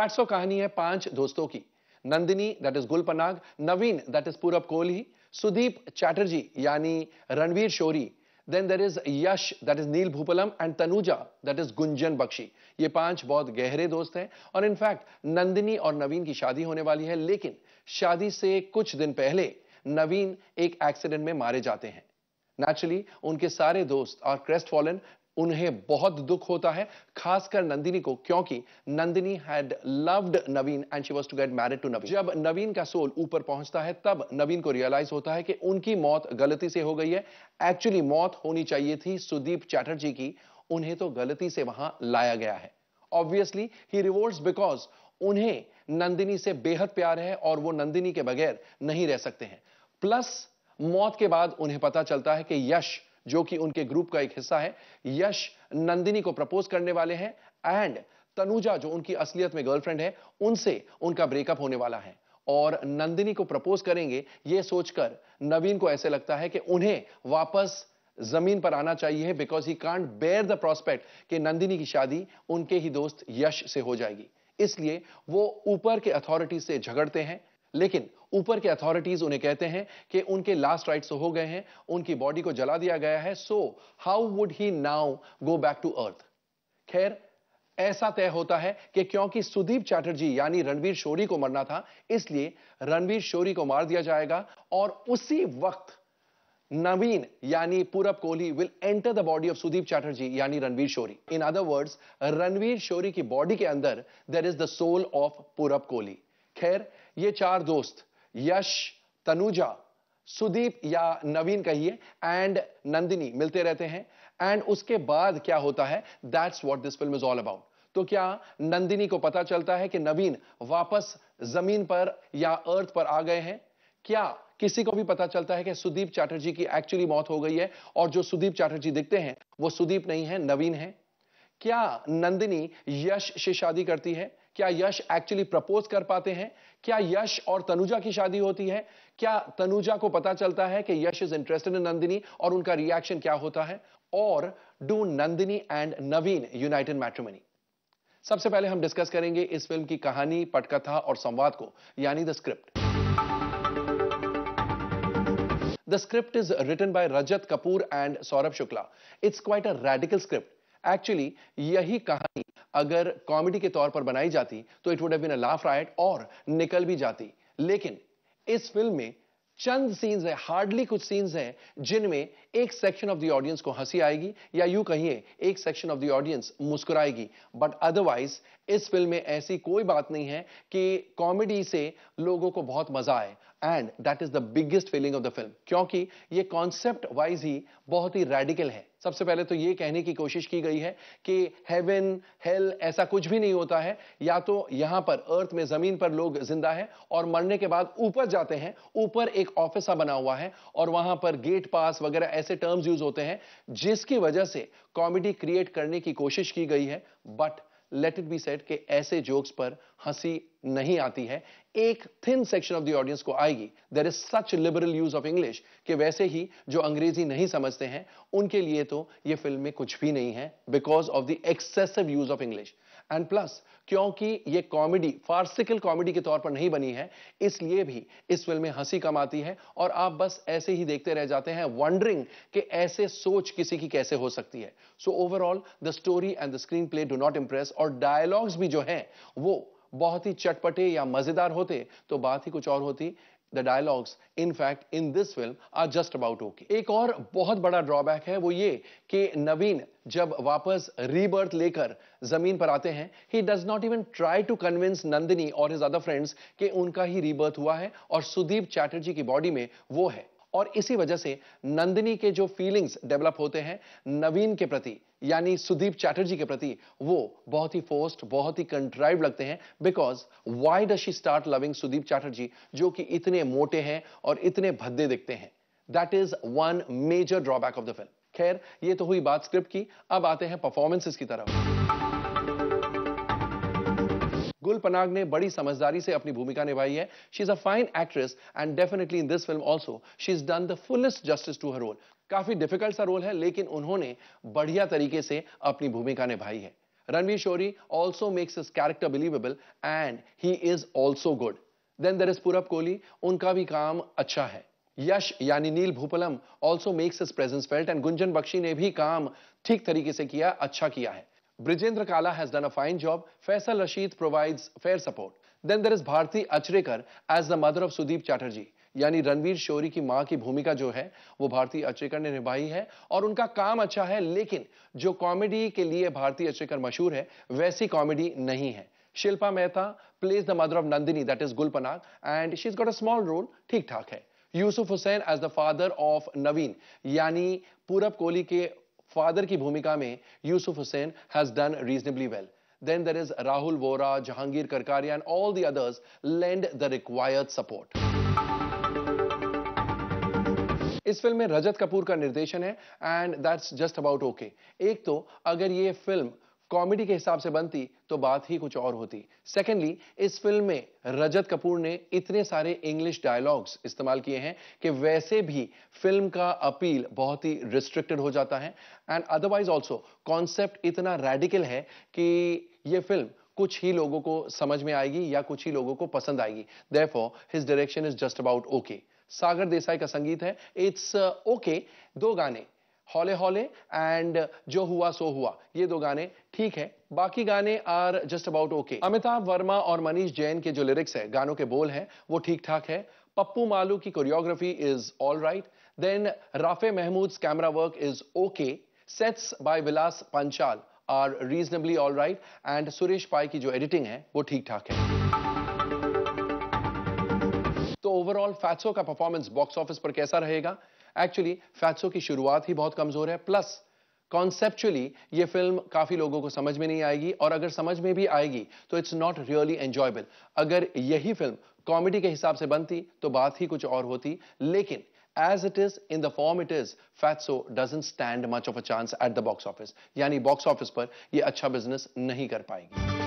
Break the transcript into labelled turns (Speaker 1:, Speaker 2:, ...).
Speaker 1: Fatso कहानी है पाँच दोस्तों की। नंदिनी दैट इज़ गुल पनाग नवीन दैट इज़ पूरब कोहली, सुदीप चैटर्जी, यानी Ranvir Shorey then there is Yash that is Neil Bhoopalam and Tanuja that is Gunjan Bakshi. ये पाँच बहुत गहरे दोस्त हैं, और इनफैक्ट नंदिनी और नवीन की शादी होने वाली है, लेकिन शादी से कुछ दिन पहले नवीन एक एक्सीडेंट में मारे जाते हैं। नेचुरली उनके सारे दोस्त और क्रेस्ट फॉलन उन्हें बहुत दुख होता है, खासकर नंदिनी को, क्योंकि Nandini had loved Naveen and she was to get married to Naveen जब नवीन का सोल ऊपर पहुँचता है, तब नवीन को रियलाइज़ होता है कि उनकी मौत गलती से हो गई है। एक्चुअली मौत होनी चाहिए थी सुदीप चैटर्जी की, उन्हें तो गलती से वहाँ लाया गया है। ऑब्वियसली ही रिवोल्ट्स बिकॉज़ उन्हें नंदिनी से बेहद प्यार है और वो नंदिनी के बगैर नहीं रह सकते हैं। प्लस मौत के बाद उन्हें पता चलता है कि यश जो कि उनके ग्रुप का एक हिस्सा है, यश नंदिनी को प्रपोज करने वाले हैं एंड तनुजा जो उनकी असलियत में गर्लफ्रेंड है, उनसे उनका ब्रेकअप होने वाला है। और नंदिनी को प्रपोज करेंगे यह सोचकर नवीन को ऐसे लगता है कि उन्हें वापस ज़मीन पर आना चाहिए because he can't bear the prospect कि नंदिनी की शादी उनके ही दोस्त यश से हो जाएगी। इसलिए वो ऊपर के अथॉरिटी से झगड़ते हैं लेकिन ऊपर के अथॉरिटीज उन्हें कहते हैं कि उनके लास्ट राइट्स हो गए हैं, उनकी बॉडी को जला दिया गया है so how would he now go back to earth खैर, ऐसा तय होता है कि क्योंकि सुदीप चैटर्जी यानी रणवीर शोरी को मरना था, इसलिए रणवीर शोरी को मार दिया जाएगा और उसी वक्त नवीन यानी Purab Kohli will enter the body of Sudeep Chatterjee यानी Ranvir Shorey. In other words Ranvir Shorey की बॉडी के अंदर there is the soul of Purab Kohli. खैर, ये चार दोस्त, यश, तनुजा, सुदीप या नवीन कहिए एंड नंदिनी मिलते रहते हैं। एंड उसके बाद क्या होता है? That's what this film is all about तो क्या नंदिनी को पता चलता है कि नवीन वापस ज़मीन पर या अर्थ पर आ गए हैं? क्या किसी को भी पता चलता है कि सुदीप चैटर्जी की एक्चुअली मौत हो गई है? और जो सुदीप चैटर्जी दिखते हैं, वो सुदीप नहीं है, नवीन है। क्या नंदिनी यश से शादी करती है? क्या यश एक्चुअली प्रपोज कर पाते हैं? क्या यश और तनुजा की शादी होती है? क्या तनुजा को पता चलता है कि Yash is interested in Nandini और उनका रिएक्शन क्या होता है? और do Nandini and Naveen united matrimony सबसे पहले हम डिस्कस करेंगे इस फ़िल्म की कहानी, पटकथा और संवाद को, यानी the script the script is written by Rajat Kapoor and Saurabh Shukla it's quite a radical script actually यही कहानी अगर कॉमेडी के तौर पर बनाई जाती तो it would have been a laugh riot और निकल भी जाती। लेकिन इस फ़िल्म में चंद सीन्स है हार्डली कुछ सीन्स हैं, जिनमें एक सेक्शन ऑफ़ द ऑडियंस को हँसी आएगी या यूँ कहिए, एक सेक्शन ऑफ़ द ऑडियंस मुस्कुराएगी। बट अदरवाइज़ इस फ़िल्म में ऐसी कोई बात नहीं है कि कॉमेडी से लोगों को बहुत मज़ा आए। And that is the biggest feeling of the film क्योंकि ये कॉन्सेप्ट वाइज ही बहुत ही रेडिकल है। सबसे पहले तो ये कहने की कोशिश की गई है कि हेवन हेल ऐसा कुछ भी नहीं होता है। या तो यहाँ पर अर्थ में ज़मीन पर लोग ज़िंदा है और मरने के बाद ऊपर जाते हैं। ऊपर एक ऑफ़िस बना हुआ है और वहाँ पर गेट पास वगैरह ऐसे टर्म्स यूज़ होते हैं जिसकी वजह से कॉमेडी क्रिएट करने की कोशिश की गई है but let it be set कि ऐसे जोक्स पर हँसी नहीं आती है। एक thin section of the audience को आएगी। There is such liberal use of English कि वैसे ही जो अंग्रेज़ी नहीं समझते हैं, उनके लिए तो ये फ़िल्म में कुछ भी नहीं है because of the excessive use of English and plus क्योंकि ये कॉमेडी फार्सिकल कॉमेडी के तौर पर नहीं बनी है, इसलिए भी इस फ़िल्म में हँसी कम आती है और आप बस ऐसे ही देखते रह जाते हैं वंडरिंग कि ऐसे सोच किसी की कैसे हो सकती है। So overall the story and the screenplay do not impress और डायलॉग्स भी जो हैं, वो बहुत ही चटपटे या मज़ेदार होते तो बात ही कुछ और होती। The dialogues in fact in this film are just about okay एक और बहुत बड़ा ड्रॉबैक है वो ये कि नवीन जब वापस रीबर्थ लेकर ज़मीन पर आते हैं he does not even try to convince Nandini और हिज अदर फ्रेंड्स कि उनका ही रीबर्थ हुआ है और सुदीप चैटर्जी की बॉडी में वो है। और इसी वजह से नंदिनी के जो फीलिंग्स डेवलप होते हैं, नवीन के प्रति, यानी सुदीप चैटर्जी के प्रति, वो बहुत ही फोर्स्ड बहुत ही कंट्राइव लगते हैं because why does she start loving Sudeep Chatterjee, जो कि इतने मोटे हैं और इतने भद्दे दिखते हैं? That is one major drawback of the film खैर, ये तो हुई बात स्क्रिप्ट की, अब आते हैं परफॉर्मेंसेस की तरफ़। गुल पनाग ने बड़ी समझदारी से अपनी भूमिका निभाई है she is a fine actress and definitely in this film also she is done the fullest justice to her role काफ़ी डिफ़िकल्ट सा रोल है लेकिन उन्होंने बढ़िया तरीके से अपनी भूमिका निभाई है Ranveer Shori also makes his character believable and he is also good. Then there is Purab Kohli, उनका भी काम अच्छा है यश यानी Neil Bhoopalam also makes his presence felt and Gunjan Bakshi ने भी काम ठीक तरीके से किया अच्छा किया है Brijendra Kala has done a fine job Faisal Rashid provides fair support then there is Bharati Achrekar as the mother of Sudeep Chatterjee यानी रणवीर शोरी की माँ की भूमिका जो है, वो भारतीय अचरेकर ने निभाई है और उनका काम अच्छा है, लेकिन जो कॉमेडी के लिए भारतीय अचरेकर मशहूर है, वैसी कॉमेडी नहीं है। Shilpa Mehta plays the mother of Nandini that is Gul Panag and she is got a small role ठीक ठाक है। Yusuf Hussain as the father of Naveen यानी पूरब कोहली के फादर की भूमिका में Yusuf Hussain has done reasonably well then there is Rahul Vora Jahangir Karkaria and all the others lend the required support इस film में रजत कपूर का निर्देशन है and that's just about okay एक तो अगर ये फ़िल्म कॉमेडी के हिसाब से बनती तो बात ही कुछ और होती। सेकेंडली इस फ़िल्म में रजत कपूर ने इतने सारे इंग्लिश डायलॉग्स इस्तेमाल किए हैं कि वैसे भी फ़िल्म का अपील बहुत ही रिस्ट्रिक्टेड हो जाता है। एंड अदरवाइज़ ऑल्सो कॉन्सेप्ट इतना रेडिकल है कि ये फ़िल्म कुछ ही लोगों को समझ में आएगी या कुछ ही लोगों को पसंद आएगी। Therefore his direction is just about okay Sagar Desai का संगीत है। इट्स ओके uh, okay, दो गाने। हौले हौले एंड जो हुआ, सो हुआ। ये दो गाने ठीक है। बाकी गाने are just about okay Amitabh Varma और मनीष जैन के जो लिरिक्स है, गानों के बोल हैं, वो ठीक ठाक है। पप्पू मालू की choreography is all right then Rafey Mahmood camera work is okay sets by Vilas Panchal are reasonably all right and Suresh Pai की जो एडिटिंग है, वो ठीक ठाक है। ओवरऑल फैट्सो का परफॉर्मेंस बॉक्स ऑफ़िस पर कैसा रहेगा? एक्चुअली फैट्सो की शुरुआत ही बहुत कमज़ोर है। प्लस कॉन्सेप्चुअली ये फ़िल्म काफ़ी लोगों को समझ में नहीं आएगी और अगर समझ में भी आएगी तो इट्स नॉट रियली एंजॉयबल अगर यही फ़िल्म कॉमेडी के हिसाब से बनती तो बात ही कुछ और होती। लेकिन, as it is, in the form it is, fatso doesn't stand much of a chance at the box office. यानी बॉक्स ऑफ़िस पर ये अच्छा बिज़नेस नहीं कर पाएगी।